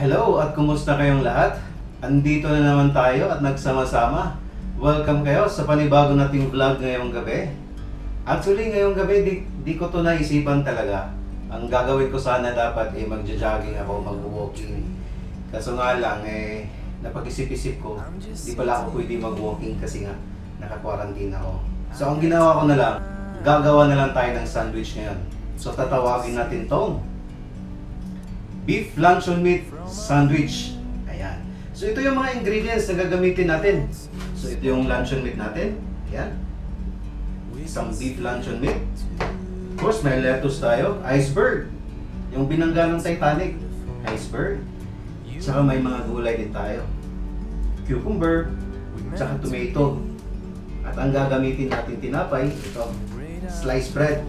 Hello at kumusta kayong lahat? Andito na naman tayo at nagsama-sama. Welcome kayo sa panibago nating vlog ngayong gabi. Actually, ngayong gabi, di, di ko to naisipan talaga. Ang gagawin ko sana dapat ay magja-jogging ako, mag-walking. Kaso nga lang, eh, napag-isip-isip ko, di pala ako pwede mag-walking kasi nga naka-quarantine ako. So, ang ginawa ko na lang, gagawa na lang tayo ng sandwich ngayon. So, tatawagin natin tong beef luncheon meat sandwich. Ayan. So, ito yung mga ingredients na gagamitin natin. So, ito yung luncheon meat natin. Ayan. Isang beef luncheon meat. Of course, may lettuce tayo. Iceberg. Yung binangga ng Titanic. Iceberg. Saka may mga gulay din tayo. Cucumber. Saka tomato. At ang gagamitin natin tinapay, ito. Sliced bread.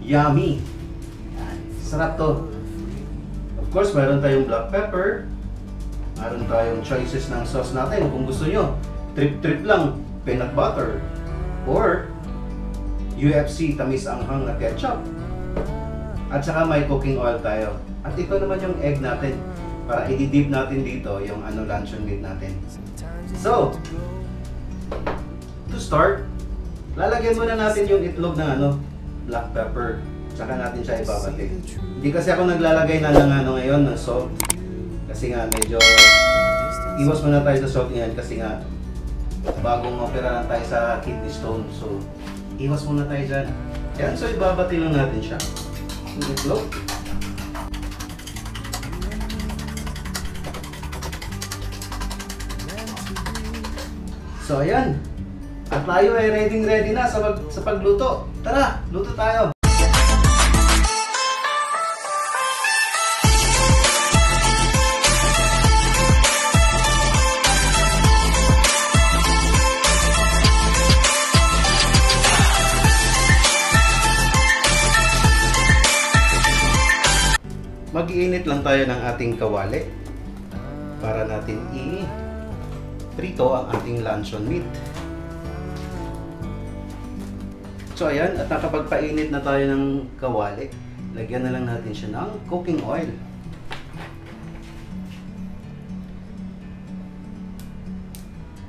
Yummy. Yan. Sarap to. Of course, meron tayong black pepper. Meron tayong choices ng sauce natin. Kung gusto nyo, trip-trip lang, peanut butter. Or, UFC tamis anghang na ketchup. At saka may cooking oil tayo. At ito naman yung egg natin. Para i-dip natin dito yung ano luncheon meat natin. So, to start, lalagyan muna natin yung itlog ng ano, black pepper. Tsaka natin siya ibabati. Hindi kasi ako naglalagay na ng ano ngayon, ng salt. Kasi nga medyo iwas muna tayo sa salt ngayon kasi nga bagong opera tayo sa kidney stone. So, iwas muna tayo dyan. Yan, so ibabati lang natin siya. Itlog. So, ayan. At tayo ay ready ready na sa, pag, sa pagluto. Tara, luto tayo. Lang tayo ng ating kawali para natin i-prito ang ating luncheon meat. So ayan, at nakapagpainit na tayo ng kawali, lagyan na lang natin siya ng cooking oil.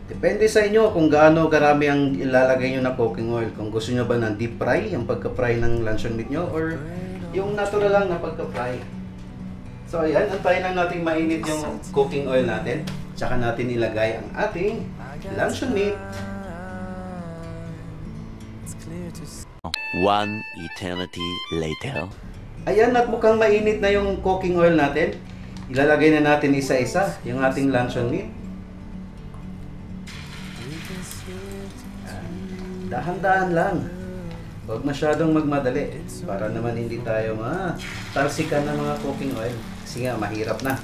Depende sa inyo kung gaano karami ang ilalagay nyo na cooking oil. Kung gusto nyo ba ng deep fry, yung pagka-fry ng luncheon meat nyo, or yung natural lang na pagka-fry. So ayan, antayin lang natin mainit yung cooking oil natin. Tsaka natin ilagay ang ating luncheon meat. One eternity later. Ayan, at mukhang mainit na yung cooking oil natin. Ilalagay na natin isa-isa yung ating luncheon meat. Dahan-dahan lang. Huwag masyadong magmadali para naman hindi tayo matalsikan ng mga cooking oil. Kasi nga, mahirap na.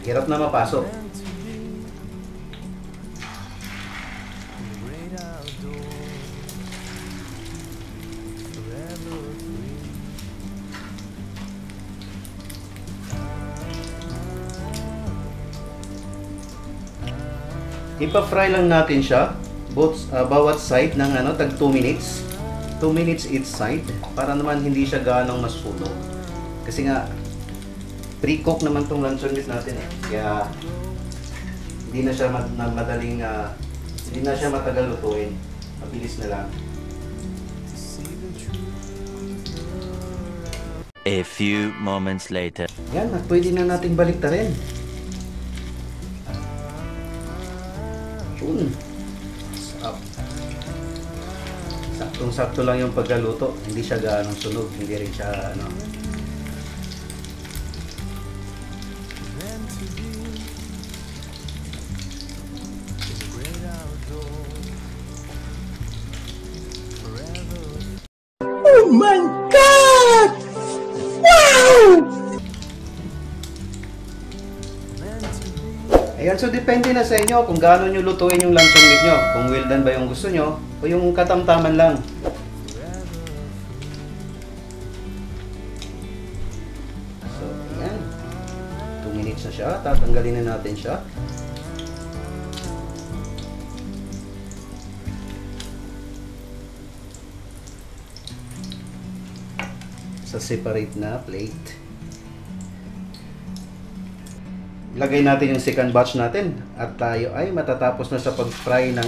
Mahirap na mapasok. Ipa-fry lang natin siya both uh, bawat side ng ano tag 2 minutes. 2 minutes each side para naman hindi siya ganong masunog. Kasi nga pre-cook naman tong luncheon meat natin eh. Kaya hindi na siya mad- madaling uh, hindi na siya matagal lutuin. Mabilis na lang. A few moments later. Yan, at pwede na nating baliktarin. Yun. Saktong-sakto lang yung pagkaluto. Hindi siya gaanong sunog. Hindi rin siya ano. Oh my so depende na sa inyo kung gaano nyo lutuin yung luncheon meat nyo. Kung well done ba yung gusto nyo o yung katamtaman lang. So, ayan. 2 minutes na siya. Tatanggalin na natin siya. sa separate na plate. Ilagay natin yung second batch natin at tayo ay matatapos na sa pag-fry ng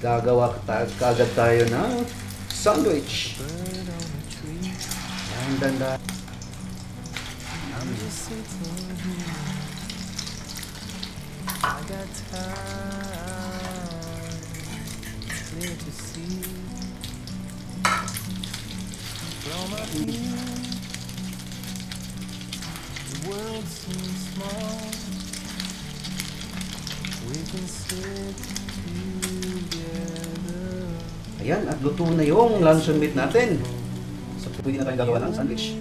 gagawa ta- kaagad tayo ng sandwich. Yan, dandan. Ayan, at luto na yung luncheon meat natin. So, pwede na tayong gagawa ng sandwich.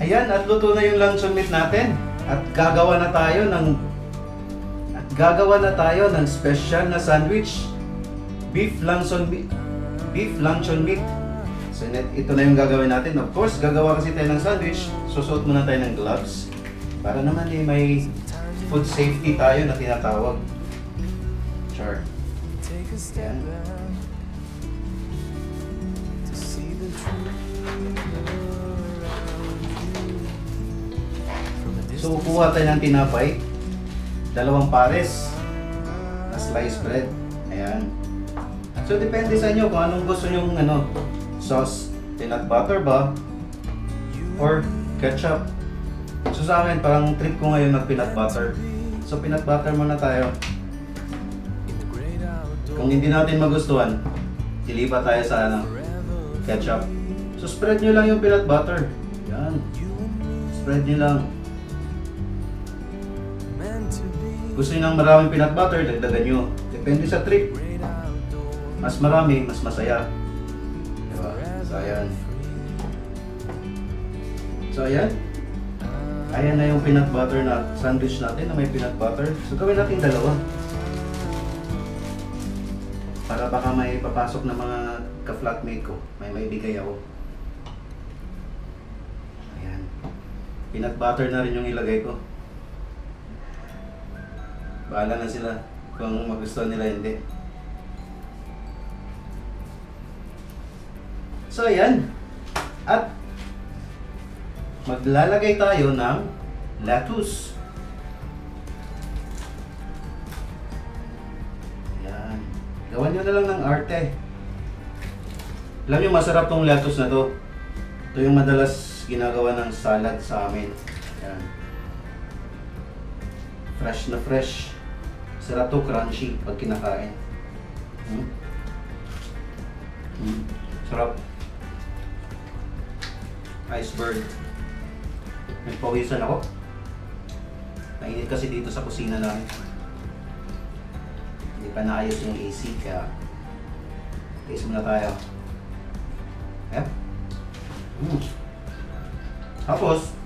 Ayan, at luto na yung luncheon meat natin. At gagawa na tayo ng at gagawa na tayo ng special na sandwich. Beef luncheon meat. Beef luncheon meat. So ito na yung gagawin natin. Of course, gagawa kasi tayo ng sandwich. Susuot muna tayo ng gloves. Para naman eh, may food safety tayo na tinatawag. From a So, distance, kuha tayo ng tinapay. Dalawang pares na sliced bread. Ayan. So, depende sa inyo kung anong gusto nyong ano, sauce. Peanut butter ba? Or ketchup. So, sa akin, parang trip ko ngayon mag peanut butter. So, peanut butter muna tayo. Kung hindi natin magustuhan, ilipat tayo sa ano, ketchup. So, spread nyo lang yung peanut butter. Yan. Spread nyo lang. Gusto nyo ng maraming peanut butter, dagdagan nyo. Depende sa trip. Mas marami, mas masaya. Diba? So, ayan. So, ayan. Ayan na yung peanut butter na sandwich natin na may peanut butter. So, gawin natin dalawa. Para baka may papasok na mga ka-flatmate ko. May may ako. Ayan. Peanut butter na rin yung ilagay ko. Bahala na sila kung magustuhan nila hindi. So ayan. At maglalagay tayo ng lettuce. Ayan. Gawan nyo na lang ng arte. Alam nyo, masarap tong lettuce na to. Ito yung madalas ginagawa ng salad sa amin. Ayan. Fresh na fresh. Sarap to, crunchy pag kinakain. Hmm? Hmm. Sarap. Iceberg. Nagpawisan ako. Mainit kasi dito sa kusina namin. Hindi pa naayos yung AC kaya taste muna tayo. Eh? Mm. Tapos,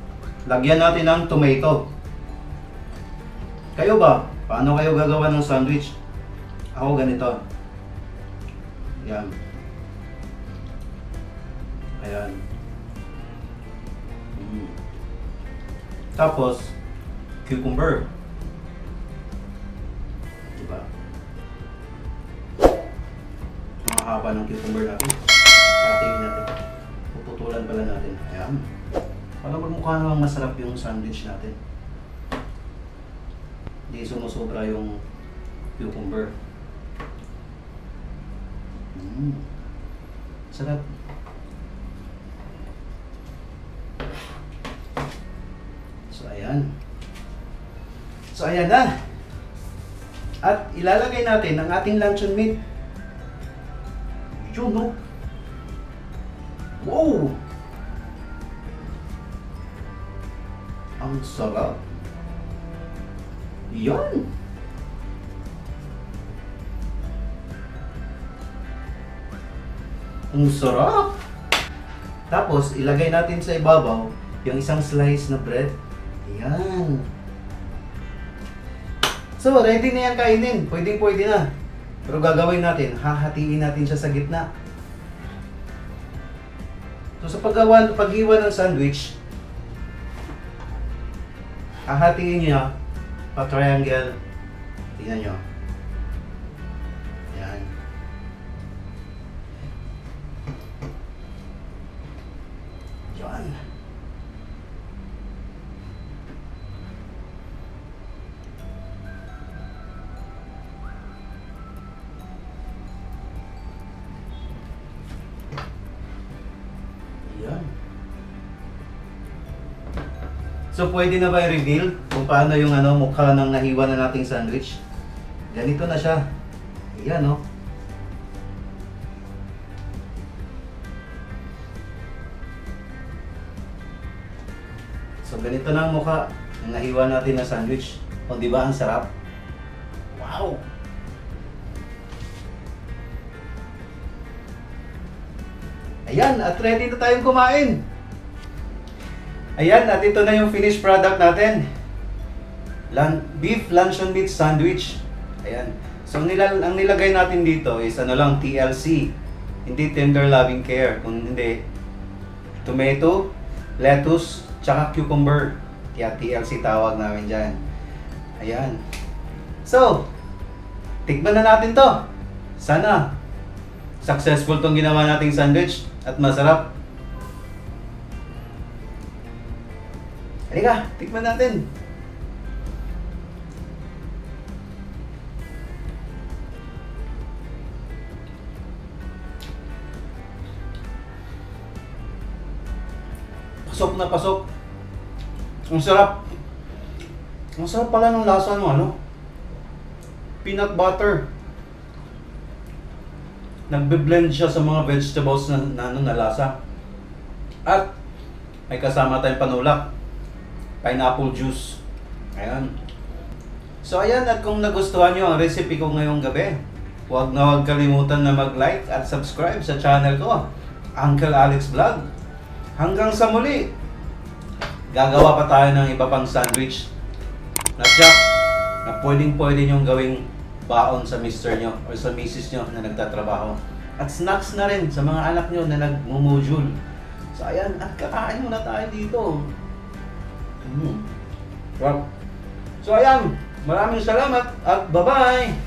lagyan natin ng tomato. Kayo ba? Paano kayo gagawa ng sandwich? Ako ganito. Yan. Ayan. Mm. Tapos, cucumber. Diba? Mahaba ng cucumber natin. Hatiin natin. Puputulan pala natin. Ayan. Para magmukha namang masarap yung sandwich natin. Hindi sumusobra yung cucumber. Mm. Sarap. So, ayan. So, ayan na. At ilalagay natin ang ating luncheon meat. Yun, no? Wow! Ang sarap. Yan! Ang sarap! Tapos, ilagay natin sa ibabaw yung isang slice na bread. Yan. So, ready na yan kainin. Pwede, pwede na. Pero gagawin natin, hahatiin natin siya sa gitna. So, sa paggawa, paghiwa ng sandwich, hahatiin niya pa triangle. Tingnan nyo. So pwede na ba i-reveal kung paano yung ano mukha ng nahiwa na nating sandwich? Ganito na siya. Ayan no. So ganito na ang mukha ng nahiwa natin na sandwich. O di ba ang sarap? Wow! Ayan, at ready na tayong kumain. Ayan, at ito na yung finished product natin. Lan beef luncheon meat sandwich. Ayan. So ang, ang nilagay natin dito is ano lang TLC. Hindi tender loving care, kung hindi tomato, lettuce, tsaka cucumber. Kaya TLC tawag namin diyan. Ayan. So, tikman na natin 'to. Sana successful tong ginawa nating sandwich at masarap. Halika, tikman natin. Pasok na pasok. Ang sarap. Ang sarap pala ng lasa ng ano. Peanut butter. Nagbe-blend siya sa mga vegetables na, na, ano, na lasa. At may kasama tayong panulak. Pineapple juice. Ayan. So ayan, at kung nagustuhan nyo ang recipe ko ngayong gabi, huwag na huwag kalimutan na mag-like at subscribe sa channel ko, Uncle Alex Vlog. Hanggang sa muli, gagawa pa tayo ng iba pang sandwich na chop na pwedeng pwede nyong gawing baon sa mister nyo or sa misis nyo na nagtatrabaho. At snacks na rin sa mga anak nyo na nagmumujul. So ayan, at kakain muna tayo dito. Mm. Sarap. So ayan, maraming salamat at bye-bye!